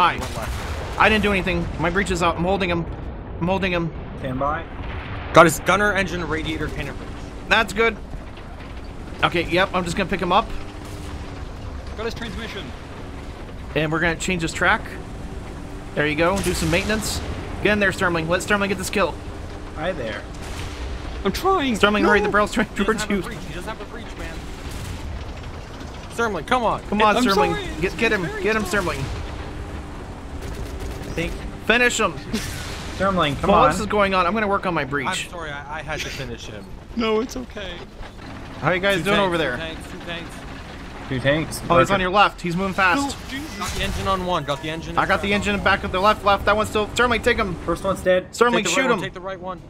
Hi. He went left. I didn't do anything. My breach is out. I'm holding him. I'm holding him. Stand by. Got his gunner, engine, radiator, cannon bridge. That's good. Okay, yep, I'm just gonna pick him up. Got his transmission. And we're gonna change his track. There you go. Do some maintenance. Get in there, Sturmling. Let Sturmling get this kill. Hi there. I'm trying. Sturmling, hurry. The barrel's trying He doesn't towards have you. breach. He doesn't have a breach, man. Sturmling, come on. Come on, I'm Sturmling. sorry, Get, get him. Get him, slow. Sturmling. I think Finish him. Sturmling, come While on. this is going on, I'm gonna work on my I'm breach. sorry, I, I had to finish him. No, it's okay. How are you guys Two doing tanks, over two there? Tanks, two tanks. Two tanks. Oh, he's on your left. He's moving fast. Jesus. Got the engine on one. Got the engine. I got the engine back of the left, left. That one's still. Sturmling, take him. First one's dead. Sturmling, Take the shoot right one, him. Take the right one.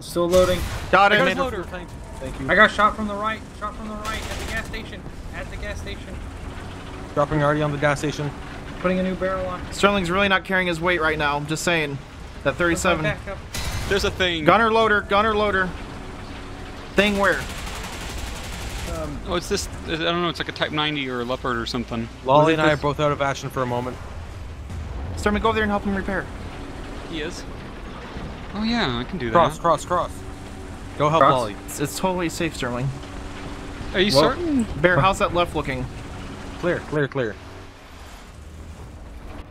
Still loading. Got I got him. loader. Thank Thank you. I got shot from the right. Shot from the right at the gas station. At the gas station. Dropping already on the gas station. Putting a new barrel on. Sturmling's really not carrying his weight right now. I'm just saying. That 37. There's a thing. Gunner loader. Gunner loader. Thing where? Um, Oh, it's this. I don't know. It's like a Type 90 or a Leopard or something. Lolly and I are both out of action for a moment. Sturmling, go over there and help him repair. He is. Oh yeah, I can do Cross, that. Cross, cross, cross. Go help Cross. Lolly. It's, it's totally safe, Sturmling. Are you Well- certain? Bear, how's that left looking? Clear, clear, clear.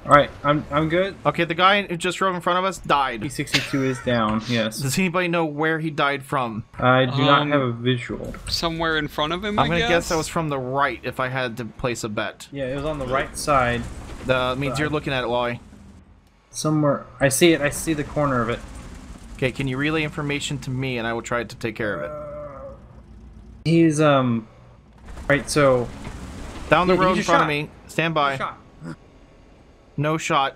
All right, I'm I'm good. Okay, the guy who just drove in front of us died. P62 is down. Yes. Does anybody know where he died from? I do not Um, have a visual. Somewhere in front of him. I'm I gonna guess. guess that was from the right if I had to place a bet. Yeah, it was on the right side. That means Right. you're looking at it, Loy. Somewhere. I see it. I see the corner of it. Okay, can you relay information to me and I will try to take care of it? He's um. Right. So. Down the Yeah, he road in just front of me. Stand by. Shot. No shot.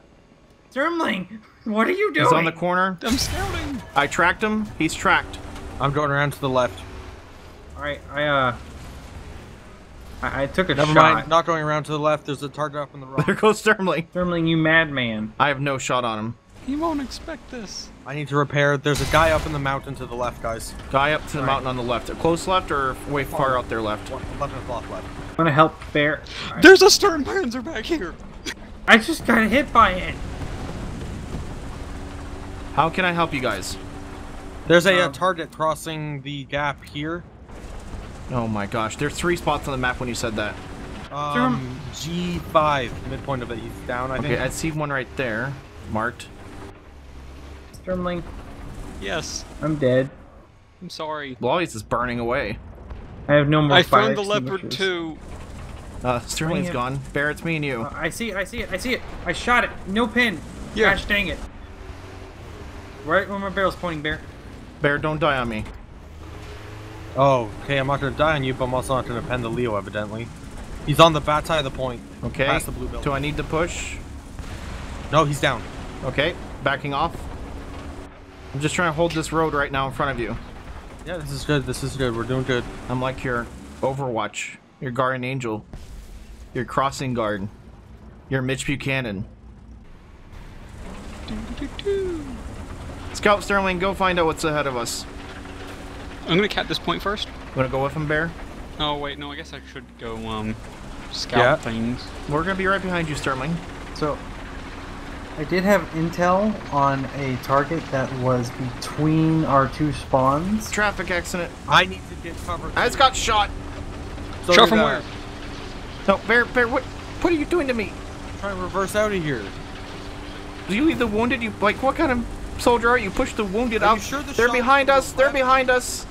Sturmling, what are you doing? He's on the corner. I'm scouting. I tracked him. He's tracked. I'm going around to the left. All right. I uh. I, I took a Never shot. mind. Not going around to the left. There's a target up in the right. There goes Sturmling. Sturmling, you madman. I have no shot on him. He won't expect this. I need to repair. There's a guy up in the mountain to the left, guys. Guy up to the Right. mountain on the left. Close left or way far out there left? One- 11 o'clock left. I'm gonna help Bear. All right. There's a Sturmpanzer back here. I just got hit by it. How can I help you guys? There's a, uh Um, target crossing the gap here. Oh my gosh, there's three spots on the map when you said that. Um, G5, midpoint of it. He's down, I Okay, think. I see one right there, marked. Sturmling, Yes. I'm dead. I'm sorry. Lois is burning away. I have no more I fire found the leopard too. Uh, Sturmling's it. gone. Bear, it's me and you. Uh, I see it. I see it. I see it. I shot it. No pin. Yeah. Gosh dang it. Right where my barrel's pointing, Bear. Bear, don't die on me. Oh, okay. I'm not gonna die on you, but I'm also not gonna pen the Leo, evidently. He's on the bat side of the point. Okay. Past the blue building. Do I need to push? No, he's down. Okay, backing off. I'm just trying to hold this road right now in front of you. Yeah, this is good. This is good. We're doing good. I'm like your Overwatch, your guardian angel, your crossing guard, your Mitch Buchanan. Doo-doo-doo. Scout Sturmling, go find out what's ahead of us. I'm gonna cap this point first. Wanna go with him, Bear? Oh wait, no. I guess I should go um scout Yeah. things. We're gonna be right behind you, Sturmling. So, I did have intel on a target that was between our two spawns. Traffic accident. I need to get cover. I just got shot. So Shot from I. where? No, Bear, Bear, what, what are you doing to me? I'm Trying to reverse out of here. Do you leave the wounded? You like what kind of soldier are you? Push the wounded Are you out. sure the They're behind us. They're left? behind us.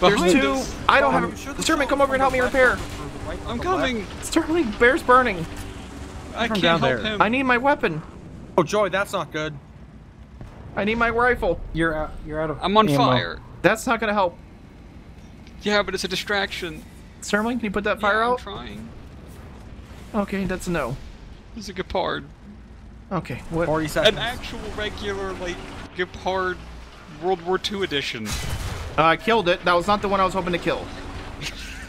There's two. us. I don't Are have. you sure Sturmling, come over and help me repair. right I'm the coming. left? Sturmling, Bear's burning. I From can't down help there. him. I need my weapon. Oh, Joy, that's not good. I need my rifle. You're out. You're out of. I'm on ammo. fire. That's not gonna help. Yeah, but it's a distraction. Sturmling, can you put that fire yeah, I'm out? trying. Okay, that's a no. It's a Gepard. Okay, what? 40 An actual regular like Gepard World War II edition. Uh, I killed it. That was not the one I was hoping to kill.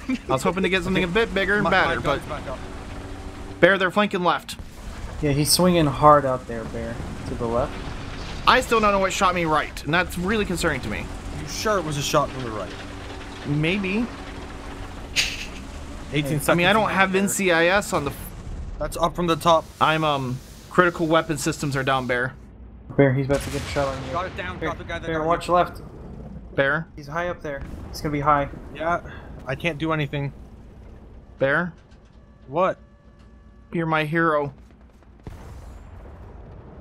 I was hoping to get something a bit bigger and My- my but gun's back up. Bear, they're flanking left. Yeah, he's swinging hard out there, Bear. To the left. I still don't know what shot me right, and that's really concerning to me. You sure it was a shot from the right? Maybe. 18 seconds. I mean, I don't have. NCIS on the. That's up from the top. I'm um. Critical weapon systems are down, Bear. Bear, he's about to get a shot on you. Got it down. Bear, Got the guy that Bear got watch you. left. Bear? He's high up there. He's gonna be high. Yeah, I can't do anything. Bear? What? You're my hero.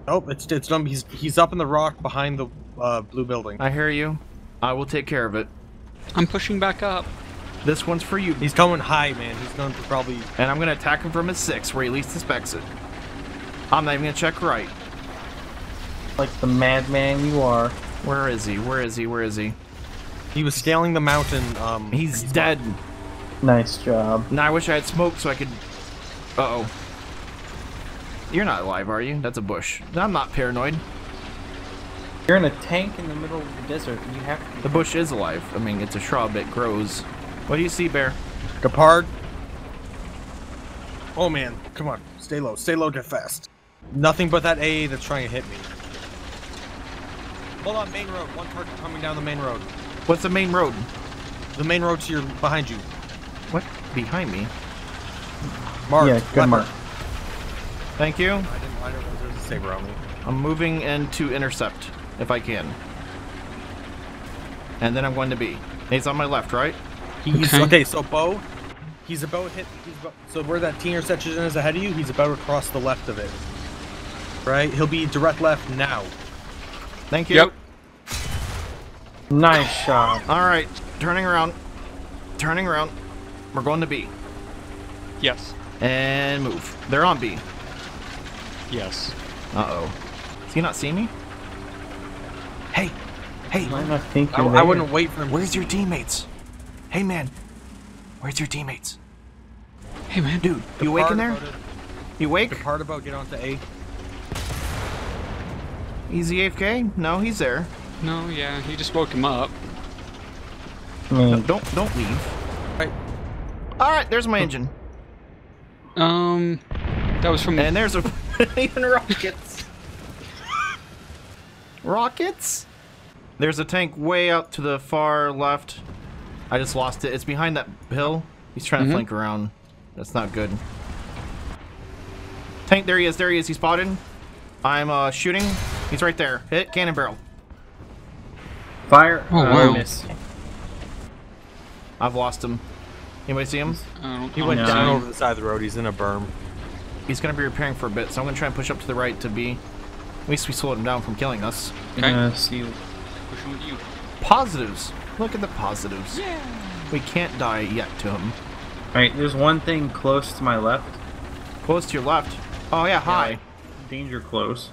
Oh, it's it's done. He's he's up in the rock behind the uh, blue building. I hear you. I will take care of it. I'm pushing back up. This one's for you. He's coming high, man. He's going to probably. And I'm gonna attack him from his six, where he least suspects it. I'm not even gonna check right. Like the madman you are. Where is he? Where is he? Where is he? He was scaling the mountain. Um, He's dead. Nice job. Now I wish I had smoke so I could. Uh oh. You're not alive, are you? That's a bush. I'm not paranoid. You're in a tank in the middle of the desert. You have to. The bush is alive. I mean, it's a shrub. It grows. What do you see, Bear? Gepard. Oh man, come on, stay low, stay low, get fast. Nothing but that AA that's trying to hit me. Hold on, main road. One target coming down the main road. What's the main road? The main road to your behind you. What? Behind me. Mark. yeah, good mark. Thank you. I didn't. I didn't know there's a saber on me. I'm moving in to intercept, if I can. And then I'm going to be. He's on my left, right? He's Okay. okay. So Bo, he's about hit. He's about, so where that T intersection is ahead of you, he's about across the left of it. Right? He'll be direct left now. Thank you. Yep. Nice shot. All right, turning around. Turning around. We're going to B. Yes. And move. They're on B. Yes. Uh-oh. Does he not see me? Hey! Hey! Might not think I, you're I wouldn't wait for him. Where's your teammates? Hey, man. Where's your teammates? Hey man, Dude, you awake in there? You awake? The part about get onto A. Easy AFK? No, he's there. No, yeah, he just woke him up. I No, don't don't leave. Right. All right, there's my engine, Um, that was from. and there's a even rockets. rockets. There's a tank way out to the far left. I just lost it. It's behind that hill. He's trying to Mhm. flank around. That's not good. Tank, there he is. There he is. He's spotted. I'm uh, shooting. He's right there. Hit cannon barrel. fire. Oh, uh, wow. miss. I've lost him. Anybody see him? He went no. down see him. over the side of the road. He's in a berm. He's gonna be repairing for a bit, so I'm gonna try and push up to the right to be. At least we slowed him down from killing us. Okay. Uh, see. Pushing with you. Positives. Look at the positives. Yeah. We can't die yet to him. Alright, there's one thing close to my left. Close to your left. Oh yeah, hi. Danger close.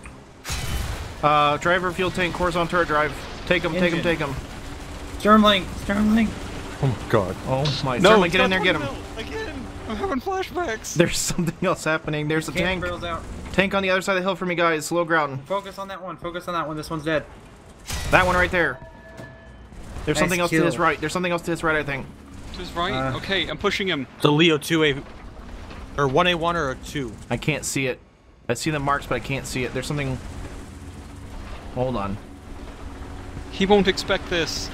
Uh, driver, fuel tank, horizontal turret drive. Take him, take him, Engine. take him. Sturmling! Sturmling! Oh my god. Oh my. No, Sturmling, he's get in there, get him. Again, I'm having flashbacks. There's something else happening. There's a Can't tank. Tank on the other side of the hill for me, guys. Low ground. Focus on that one. Focus on that one. This one's dead. That one right there. There's Nice something else to kill. his right. There's something else to his right, I think. To his right. Uh, okay, I'm pushing him. The Leo 2A. Or 1A1 or a 2. I can't see it. I see the marks, but I can't see it. There's something. Hold on. He won't expect this.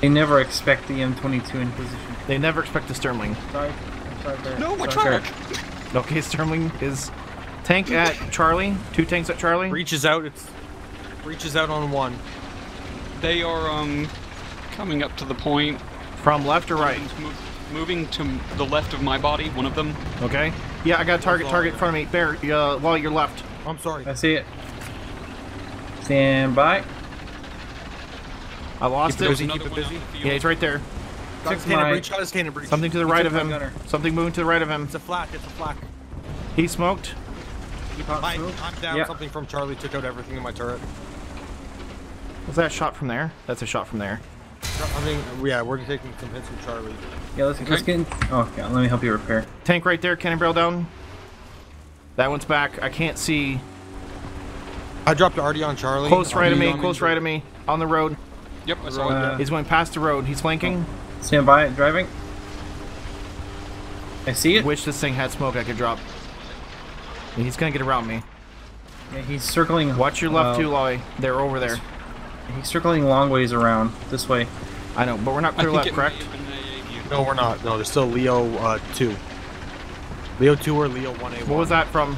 They never expect the M22 in position. They never expect the Sturmling. Sorry. I'm sorry, Bear. No, my Sorry, track. Bear. Okay, Sturmling is tank at Charlie. Two tanks at Charlie. Reaches out. It's reaches out on one. They are um coming up to the point. From left or right? One's mov- moving to the left of my body. One of them. Okay. Yeah, I got a target. Target in front of me. Bear, uh, while you're left. I'm sorry. I see it. Stand by. I lost Keep it it. busy, keep it busy. Yeah, field. he's right there. Got his cannon breach. Shot his cannon breach. Something to the He right of him. gunner. Something moving to the right of him. It's a flak. It's a flak. He smoked. Keep out Mike, smoke. I'm down. Yeah. Something from Charlie took out everything in my turret. Was that a shot from there? That's a shot from there. I mean, yeah, we're taking some hits from Charlie. Yeah, let's, let's get in. Oh, yeah, let me help you repair. Tank right there. Cannon barrel down. That one's back. I can't see. I dropped Artie on Charlie. Close right of me. Close right of me. On the road. Yep, I saw Uh, it. He's going past the road. He's flanking. Stand by. Driving. I see it. Wish this thing had smoke I could drop. He's gonna get around me. Yeah, he's circling. Watch your left uh, too, Lolly. They're over there. He's circling long ways around. This way. I know, but we're not clear left, correct? may have been AA view. No, we're not. No, there's still Leo uh, 2. Leo 2 or Leo 1A1. What was that from?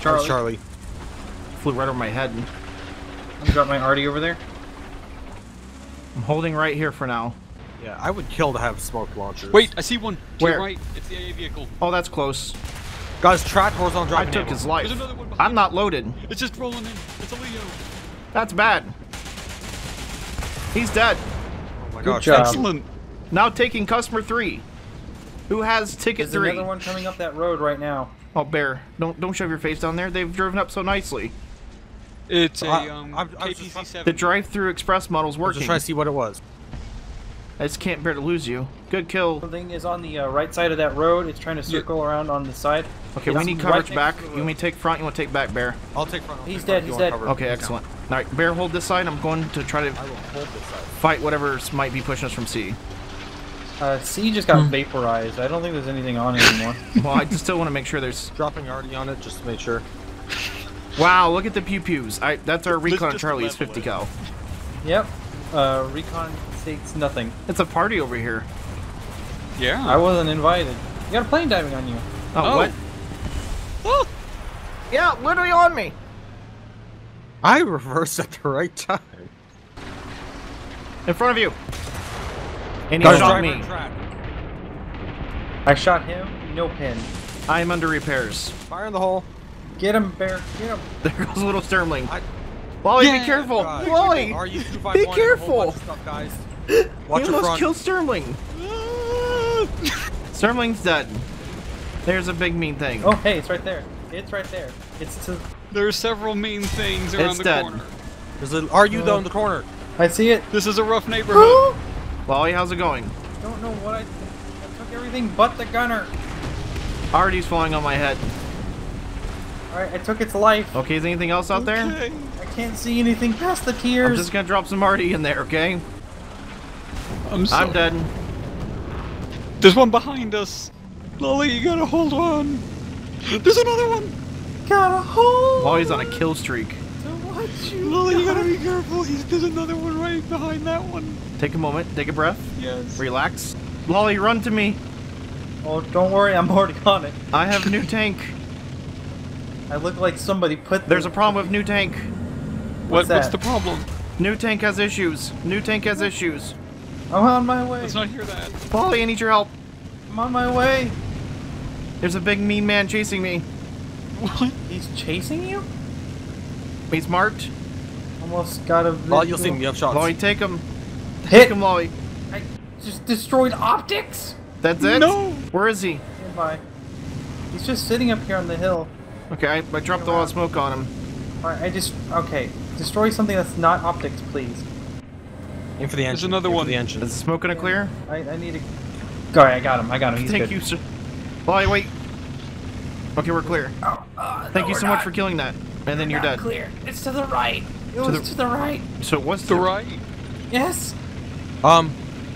Charlie. Charlie. Charlie. flew right over my head. I'm drop my arty over there. I'm holding right here for now. Yeah, I would kill to have smoke launchers. Wait, I see one. To Where? right. It's the AA vehicle. Oh, that's close. guys, track horizontal drive. I took ammo. his life. There's another one behind I'm not loaded. It's just rolling in. It's a Leo. That's bad. He's dead. My Good gosh, job. Excellent. Now taking customer three. Who has ticket There's three? another one coming up that road right now. Oh, Bear, don't don't shove your face down there. They've driven up so nicely. It's a um, I'm- I'm KPC-7. The drive-through express model's I was working. just trying to see what it was. I just can't bear to lose you. Good kill. Something is on the uh, right side of that road. It's trying to circle around on the side. Okay, It's we need coverage next back. You road. want me to take front? You want to take back, Bear? I'll take front. I'll He's take dead, front he's dead. cover. Okay, excellent. All right, Bear, hold this side. I'm going to try to I will hold this side. fight whatever might be pushing us from C. Uh, C just got vaporized. I don't think there's anything on it anymore. Well, I just still want to make sure there's. Dropping already on it just to make sure. Wow, look at the pew pews. I that's our recon just Charlie's 50 it. cal. yep. Uh, recon states nothing. It's a party over here. Yeah. I wasn't invited. You got a plane diving on you. Oh, Oh. what? Oh, Yeah, literally on me. I reversed at the right time. In front of you. And he shot me. track. I shot him. No pin. I am under repairs. Fire in the hole. Get him, bear. Get him. There goes a little Sturmling. I- Wally, Yeah, be careful. God. Wally, Are you two be careful. Stuff, guys. Watch your almost front. killed Sturmling. Sturmling's dead. There's a big mean thing. Oh, hey, it's right there. It's right there. It's to. There are several mean things around It's the dead. corner. There's a are you though in the corner? I see it. This is a rough neighborhood. Wally, how's it going? Don't know what I. I took everything but the gunner. Artie's falling on my head. All right, I took its life. Okay, is anything else out there? I can't see anything past the tears. I'm just gonna drop some Artie in there, okay? I'm sorry. I'm dead. There's one behind us. Lolly, you gotta hold on. There's another one. Got a hole. Oh, Wally's on a kill streak. to watch you. Lolly, you gotta be careful. He's, there's another one right behind that one. Take a moment, take a breath, Yes. relax. Lolly, run to me. Oh, don't worry, I'm already on it. I have a new tank. I look like somebody put. There's the- a problem with new tank. What, What's what's the problem? New tank has issues. New tank has issues. I'm on my way. Let's not hear that. Wally, I need your help. I'm on my way. There's a big mean man chasing me. What? He's chasing you. He's marked. Almost got a. Oh, you'll see me. You have shots. Lolly, take him. Take him, Lolly. I just destroyed optics. That's it? No. Where is he? Goodbye. He's just sitting up here on the hill. Okay, I, I dropped a lot of smoke on him. Alright, I just. Okay. Destroy something that's not optics, please. Aim for the engine. There's another one. the engine. Is the smoke gonna clear? I, I need to. Alright, I got him. I got him. He's Thank good. you, sir. Lolly, wait. Okay, we're clear. Oh, uh, Thank no, you we're so much for killing that. And then you're dead. Clear. It's to the right. It was the- to the right. So what's The right. Yes. Um,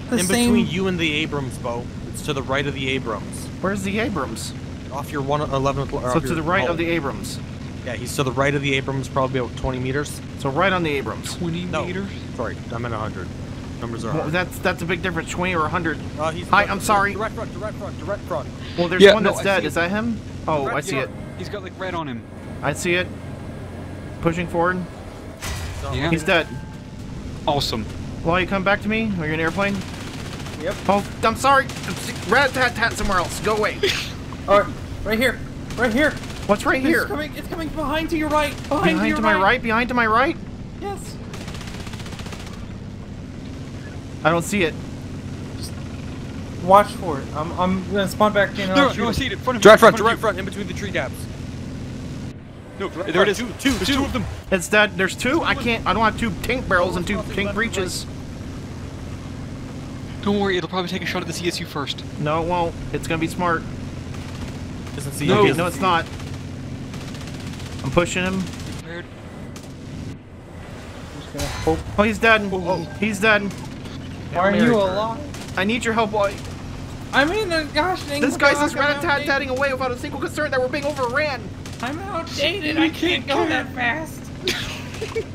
The in same. between you and the Abrams boat, it's to the right of the Abrams. Where's the Abrams? Off your one eleven. So to the right of the Abrams. Yeah, he's to the right of the Abrams, probably about 20 meters. So right on the Abrams. 20 No. meters. Sorry, I'm at 100. Numbers are Well, hard. that's that's a big difference, 20 or 100. Uh, Hi, I'm sorry. Direct front, direct front, direct front. Well, there's Yeah, one no, that's I dead. Is that him? Oh, I see yeah. it. He's got like red on him. I see it. Pushing forward. Yeah. He's dead. Awesome. Will you come back to me? Are you in an airplane? Yep. Oh, I'm sorry. Rat tat tat somewhere else. Go away. Alright, right here. Right here. What's right here? It's here? coming. It's coming behind to your right. Behind, to, Behind your to my right. Behind to my right. Yes. I don't see it. Watch for it. I'm. I'm gonna spawn back in. And No, I'll no, I see it in front of. Direct front, in front direct front, in between the tree gaps. you. No, there it is. Two, two, There's two. two of them. It's dead. There's two. I can't. I don't have two tank barrels and two tank breaches. Don't worry, it'll probably take a shot at the CSU first. No, it won't. It's gonna be smart. Doesn't see No. you. No, it's not. I'm pushing him. Prepared. Just gonna hope. Oh, he's dead. Oh, oh. he's dead. Are you alive? I need your help, boy. I'm in uh, gosh dang. This guy's just dock. Rat-a-tat-tatting away without a single concern that we're being overran. I'm outdated. I can't go that fast.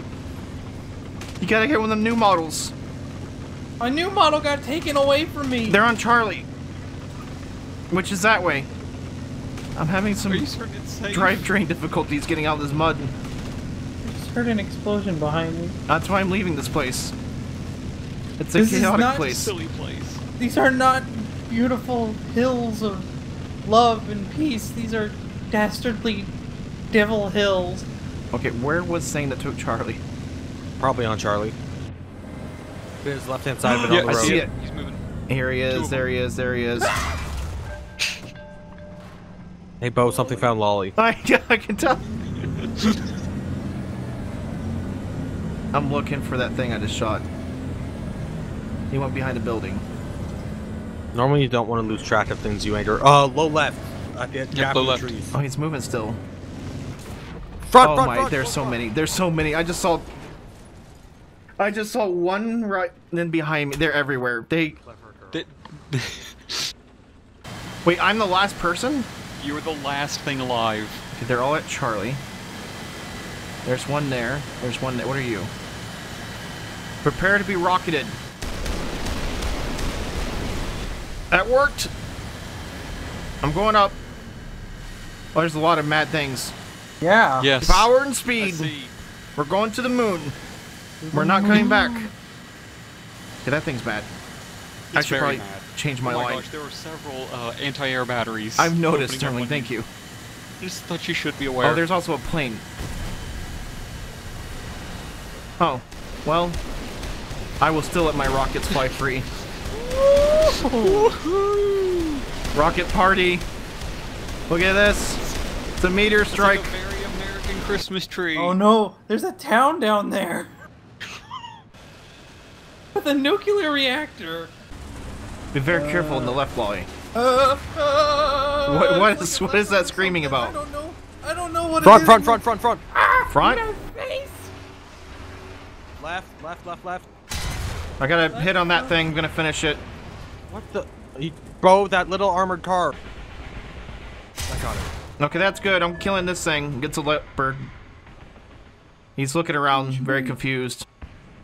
You gotta get one of the new models. My new model got taken away from me. They're on Charlie. Which is that way. I'm having some Are you certain it's safe? drivetrain difficulties getting out of this mud. I just heard an explosion behind me. That's why I'm leaving this place. It's a This is chaotic not place. Silly place. These are not beautiful hills of love and peace. These are dastardly devil hills. Okay, where was thing that took Charlie? Probably on Charlie. His left hand side of it Yeah, on I the road. see it. He's moving. Here he is, there he is, there he is. Hey Bo, something found Lolly. I, yeah, I can tell. I'm looking for that thing I just shot. He went behind a building. Normally you don't want to lose track of things you enter. Uh, low left. At the gap low left. trees. Oh, he's moving still. Front, oh front, my, front, there's front, so front. many. There's so many. I just saw. I just saw one right then behind me. They're everywhere. They. Th- Wait, I'm the last person? you were the last thing alive. Okay, they're all at Charlie. There's one there. There's one there. What are you? Prepare to be rocketed. That worked. I'm going up. Oh, there's a lot of mad things. Yeah. Yes. Power and speed. We're going to the moon. We're not coming back. Yeah, that thing's bad. I should probably mad. change my oh my line. gosh, there were several uh, anti-air batteries. I've noticed, opening Sturmling. Thank you. I just thought you should be aware. Oh, there's also a plane. Oh, well, I will still let my rockets fly free. Rocket party. Look at this. It's a meteor It's like strike. a very American Christmas tree. Oh no, there's a town down there. With a nuclear reactor. Be very careful in the left volley. Uh, uh, What- what it's is- like what is that screaming about? I don't know. I don't know what Front, it is. front, front, front, front. Front? In our face. Left, left, left, left. I got a hit on that thing. I'm gonna finish it. What the? He, bro, that little armored car. I got it. Okay, that's good. I'm killing this thing. Gets a leopard. He's looking around, very confused.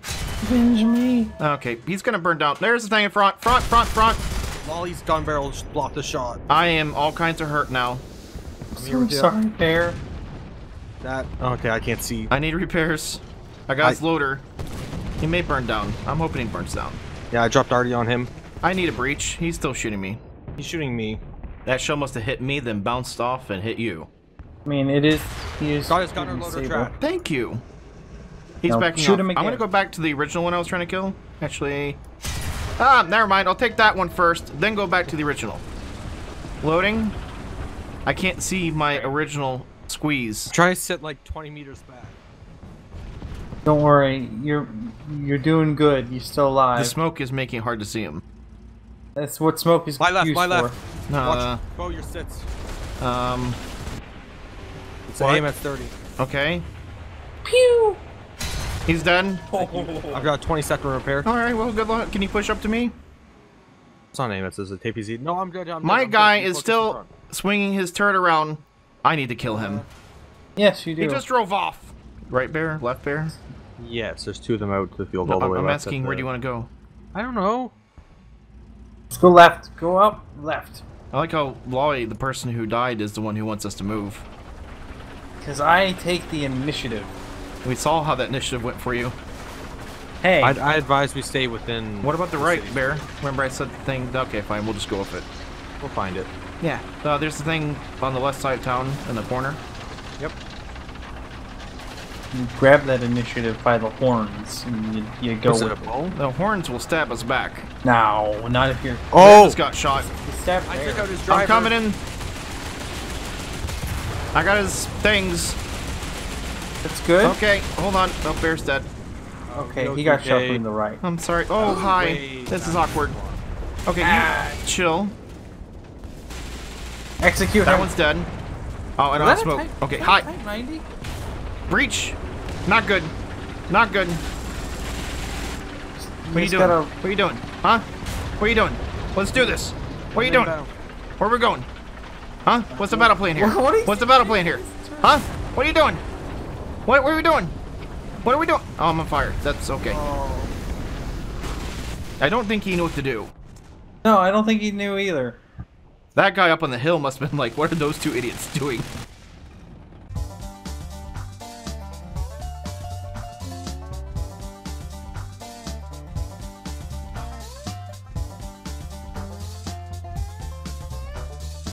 Avenge me. Okay, he's gonna burn down. There's the thing in front. Front, front, front. Lolly's gun barrel just blocked the shot. I am all kinds of hurt now. I'm with you. sorry, Bear. That. Okay, I can't see. I need repairs. I got his loader. He may burn down. I'm hoping he burns down. Yeah, I dropped Artie on him. I need a breach. He's still shooting me. He's shooting me. That shell must have hit me, then bounced off and hit you. I mean, it is. He is. Got his gunner shooting loader Sable. trap. Thank you. He's Now, backing shoot off. him I'm gonna go back to the original one I was trying to kill. Actually, ah, never mind. I'll take that one first, then go back to the original. Loading. I can't see my original squeeze. Try to sit like 20 meters back. Don't worry, you're you're doing good. You're still alive. The smoke is making it hard to see him. That's what smoke is My left, used my for. left. Uh, Watch. Bo, your sits. um, It's What? aim at 30. okay. Pew. He's done. I've got a 20 second repair. All right. Well, good luck. Can you push up to me? It's not aim, it says a TPZ. No, I'm good. I'm good, My I'm good. guy is still swinging his turret around. I need to kill him. Yes, you do. He just drove off. Right bear, left bear. Yes, there's two of them out to the field No, all the I'm, way I'm asking where the- do you want to go? I don't know. Let's go left. Go up. Left. I like how Lolly, the person who died, is the one who wants us to move. Because I take the initiative. We saw how that initiative went for you. Hey. I'd, I advise we stay within. What about the right, city. Bear? Remember I said the thing? Okay, fine, we'll just go with it. We'll find it. Yeah. Uh, there's the thing on the left side of town in the corner. Yep. You grab that initiative by the horns and you, you go Was it with a it. bow? The horns will stab us back. No, not if you're. Bear Oh! just got shot. You stab I took out his driver. I'm coming in. I got his things. That's good. Okay, hold on. Oh, Bear's dead. Okay, no he got shot TK. from the right. I'm sorry. Oh, hi. Wait, This is awkward. Okay, Ah. you chill. Execute That him. one's dead. Oh, I don't have Is that a smoke. type- Okay, is hi. 90? Breach. Not good. Not good. What are you doing? got a- What are you doing? Huh? What are you doing? Let's do this. What are you doing? Where are we going? Huh? What's the battle plan here? What What's the battle plan here? Huh? What are you doing? What, what are we doing? What are we doing? Oh, I'm on fire. That's okay. Oh. I don't think he knew what to do. No, I don't think he knew either. That guy up on the hill must have been like, what are those two idiots doing?